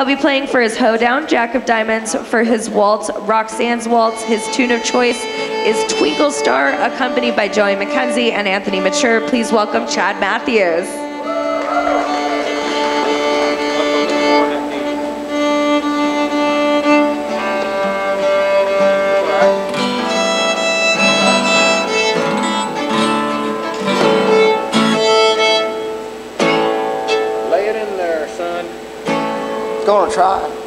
He'll be playing for his hoedown, Jack of Diamonds, for his waltz, Roxanne's Waltz. His tune of choice is Twinkle Star, accompanied by Joey McKenzie and Anthony Mature. Please welcome Chad Matthews. Try.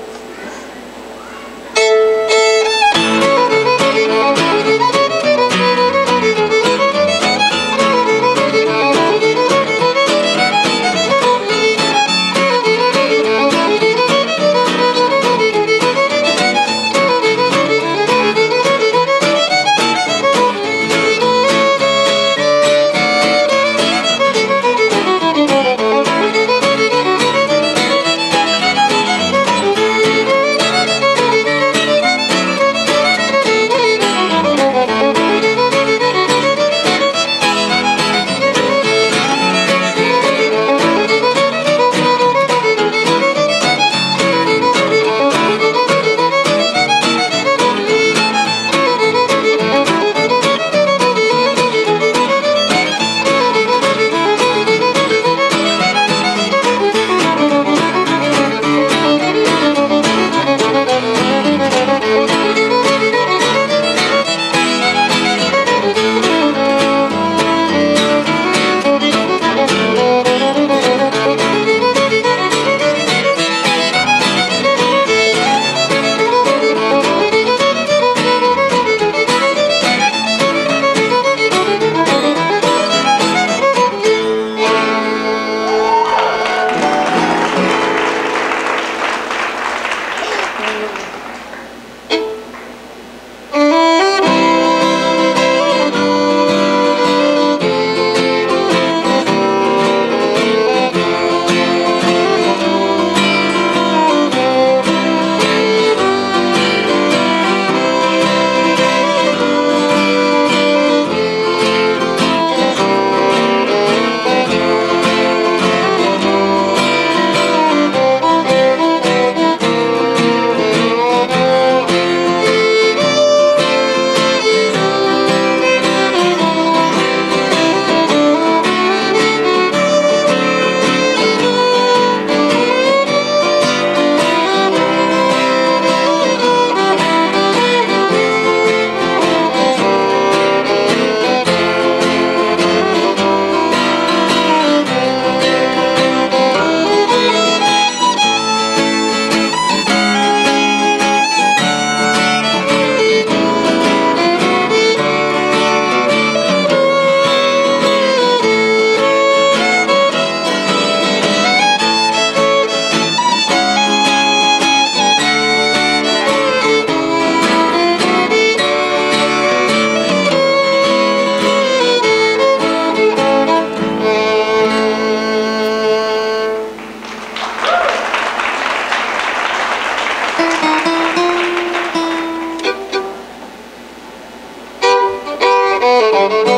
Thank you.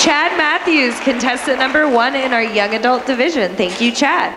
Chad Matthews, contestant number one in our young adult division. Thank you, Chad.